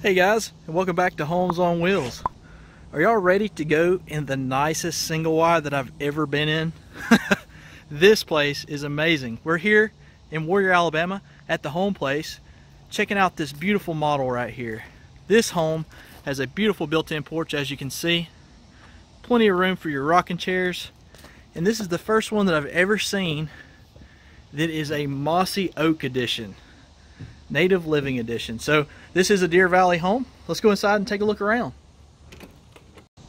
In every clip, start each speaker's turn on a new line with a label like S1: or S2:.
S1: Hey guys, and welcome back to Homes on Wheels. Are y'all ready to go in the nicest single wide that I've ever been in? this place is amazing. We're here in Warrior, Alabama at the home place, checking out this beautiful model right here. This home has a beautiful built-in porch as you can see. Plenty of room for your rocking chairs. And this is the first one that I've ever seen that is a mossy oak edition. Nativ Living Edition. So this is a Deer Valley home. Let's go inside and take a look around.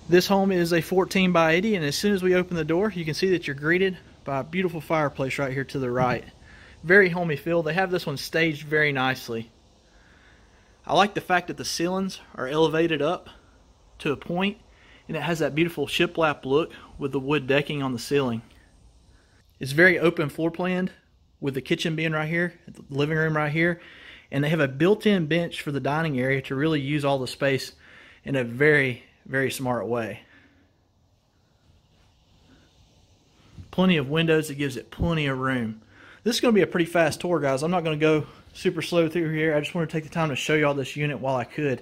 S1: This home is a 14 by 80 and as soon as we open the door you can see that you're greeted by a beautiful fireplace right here to the right. Very homey feel. They have this one staged very nicely. I like the fact that the ceilings are elevated up to a point and it has that beautiful shiplap look with the wood decking on the ceiling. It's very open floor planned with the kitchen being right here, the living room right here, and they have a built-in bench for the dining area to really use all the space in a very, very smart way. Plenty of windows, it gives it plenty of room. This is going to be a pretty fast tour, guys. I'm not going to go super slow through here. I just want to take the time to show you all this unit while I could.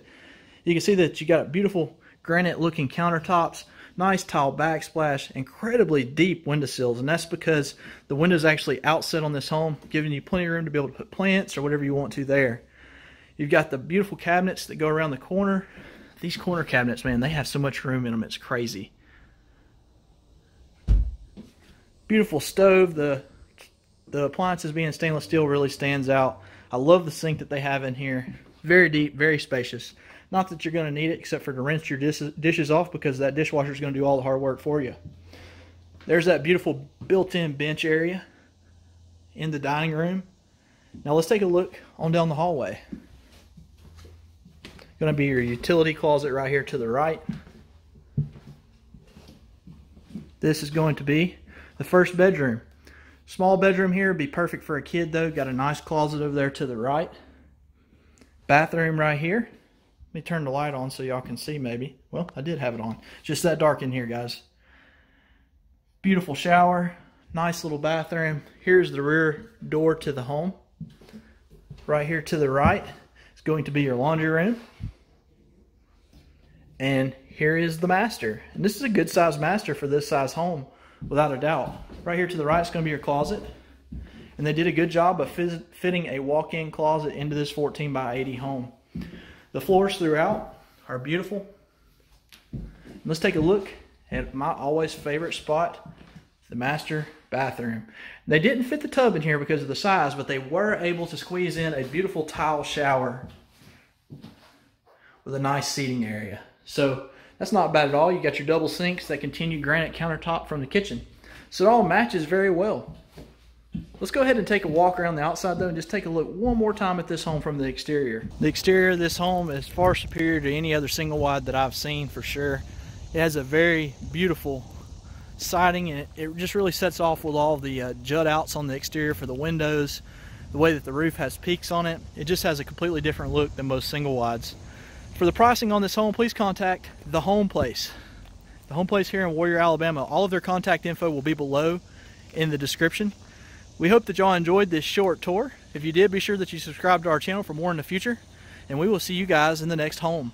S1: You can see that you got a beautiful granite looking countertops, nice tile backsplash, incredibly deep windowsills, and that's because the windows actually outset on this home, giving you plenty of room to be able to put plants or whatever you want to there. You've got the beautiful cabinets that go around the corner. These corner cabinets, man, they have so much room in them, it's crazy. Beautiful stove, the the appliances being stainless steel really stands out. I love the sink that they have in here. Very deep, very spacious. Not that you're going to need it except for to rinse your dishes off because that dishwasher is going to do all the hard work for you. There's that beautiful built-in bench area in the dining room. Now let's take a look on down the hallway. Going to be your utility closet right here to the right. This is going to be the first bedroom. Small bedroom here would be perfect for a kid though. Got a nice closet over there to the right. Bathroom right here. Me turn the light on so y'all can see maybe. Well, I did have it on. Just that dark in here, guys. Beautiful shower. Nice little bathroom. Here's the rear door to the home. Right here to the right is going to be your laundry room. And here is the master. And this is a good size master for this size home, without a doubt. Right here to the right is going to be your closet. And they did a good job of fitting a walk-in closet into this 14 by 80 home. The floors throughout are beautiful. Let's take a look at my always favorite spot, the master bathroom. They didn't fit the tub in here because of the size, but they were able to squeeze in a beautiful tile shower with a nice seating area. So that's not bad at all. You got your double sinks that continue granite countertop from the kitchen. So it all matches very well. Let's go ahead and take a walk around the outside though and just take a look one more time at this home from the exterior. The exterior of this home is far superior to any other single wide that I've seen for sure. It has a very beautiful siding and it, just really sets off with all the uh, jut outs on the exterior for the windows, the way that the roof has peaks on it. It just has a completely different look than most single wides. For the pricing on this home, please contact The Home Place. The Home Place here in Warrior, Alabama. All of their contact info will be below in the description. We hope that y'all enjoyed this short tour. If you did, be sure that you subscribe to our channel for more in the future. And we will see you guys in the next home.